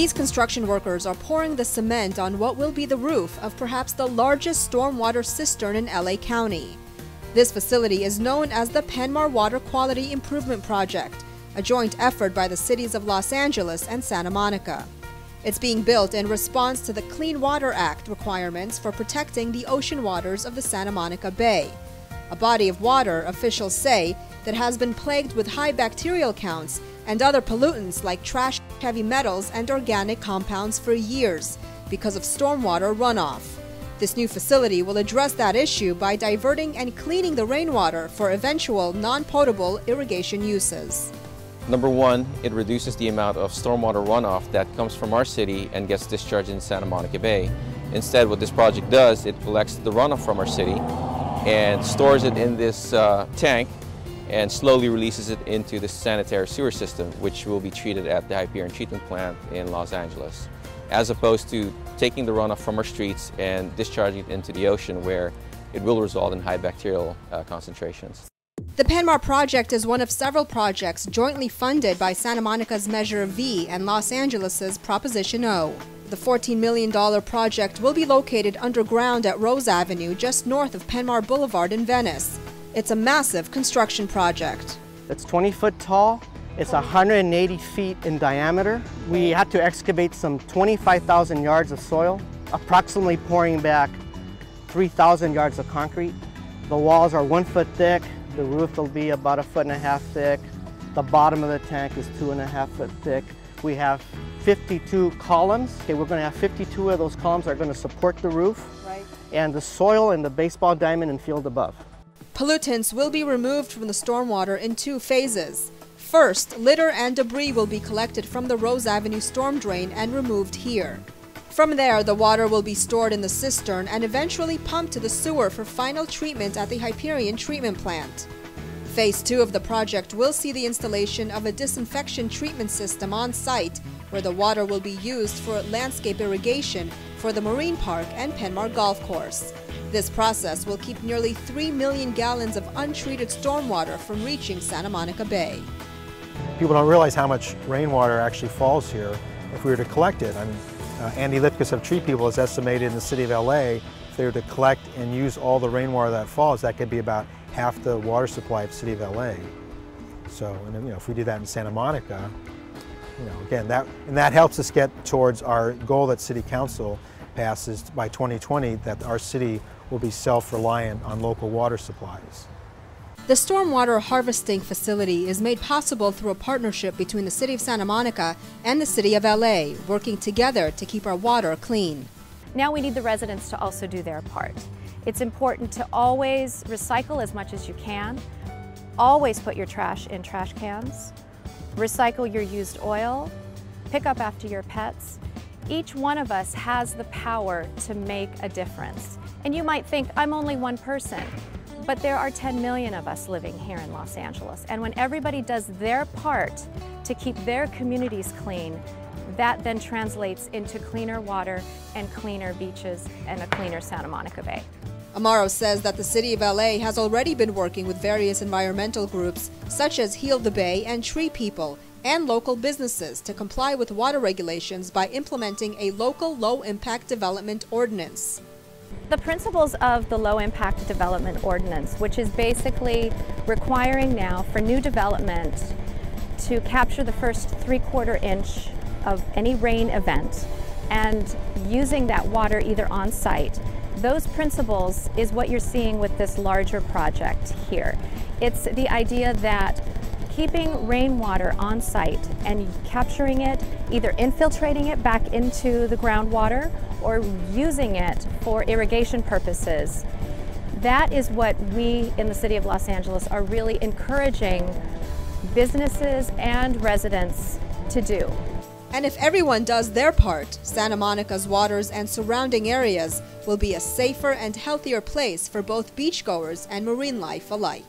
These construction workers are pouring the cement on what will be the roof of perhaps the largest stormwater cistern in LA County. This facility is known as the Penmar Water Quality Improvement Project, a joint effort by the cities of Los Angeles and Santa Monica. It's being built in response to the Clean Water Act requirements for protecting the ocean waters of the Santa Monica Bay, a body of water, officials say, that has been plagued with high bacterial counts and other pollutants like trash, heavy metals, and organic compounds for years because of stormwater runoff. This new facility will address that issue by diverting and cleaning the rainwater for eventual non-potable irrigation uses. Number one, it reduces the amount of stormwater runoff that comes from our city and gets discharged in Santa Monica Bay. Instead, what this project does, it collects the runoff from our city and stores it in this uh, tank and slowly releases it into the sanitary sewer system, which will be treated at the Hyperion Treatment Plant in Los Angeles, as opposed to taking the runoff from our streets and discharging it into the ocean where it will result in high bacterial uh, concentrations. The Penmar project is one of several projects jointly funded by Santa Monica's Measure V and Los Angeles's Proposition O. The $14 million project will be located underground at Rose Avenue just north of Penmar Boulevard in Venice. It's a massive construction project. It's 20 foot tall. It's 180 feet in diameter. We had to excavate some 25,000 yards of soil, approximately pouring back 3,000 yards of concrete. The walls are one foot thick. The roof will be about a foot and a half thick. The bottom of the tank is two and a half foot thick. We have 52 columns. Okay, we're going to have 52 of those columns are going to support the roof. Right. And the soil and the baseball diamond and field above. Pollutants will be removed from the stormwater in two phases. First, litter and debris will be collected from the Rose Avenue storm drain and removed here. From there, the water will be stored in the cistern and eventually pumped to the sewer for final treatment at the Hyperion treatment plant. Phase 2 of the project will see the installation of a disinfection treatment system on site where the water will be used for landscape irrigation for the Marine Park and Penmar Golf Course. This process will keep nearly 3 million gallons of untreated stormwater from reaching Santa Monica Bay. People don't realize how much rainwater actually falls here if we were to collect it. I mean, uh, Andy Lipkis of Tree People has estimated in the city of LA, if they were to collect and use all the rainwater that falls, that could be about half the water supply of the city of LA. So, and you know, if we do that in Santa Monica, you know, again, that, and that helps us get towards our goal at City Council passes by 2020 that our city will be self-reliant on local water supplies. The stormwater harvesting facility is made possible through a partnership between the City of Santa Monica and the City of LA, working together to keep our water clean. Now we need the residents to also do their part. It's important to always recycle as much as you can, always put your trash in trash cans, recycle your used oil, pick up after your pets, each one of us has the power to make a difference. And you might think, I'm only one person. But there are 10 million of us living here in Los Angeles. And when everybody does their part to keep their communities clean, that then translates into cleaner water and cleaner beaches and a cleaner Santa Monica Bay. Amaro says that the City of LA has already been working with various environmental groups, such as Heal the Bay and Tree People, and local businesses to comply with water regulations by implementing a local low impact development ordinance. The principles of the low impact development ordinance, which is basically requiring now for new development to capture the first three quarter inch of any rain event and using that water either on site. Those principles is what you're seeing with this larger project here. It's the idea that keeping rainwater on site and capturing it, either infiltrating it back into the groundwater or using it for irrigation purposes. That is what we in the City of Los Angeles are really encouraging businesses and residents to do. And if everyone does their part, Santa Monica's waters and surrounding areas will be a safer and healthier place for both beachgoers and marine life alike.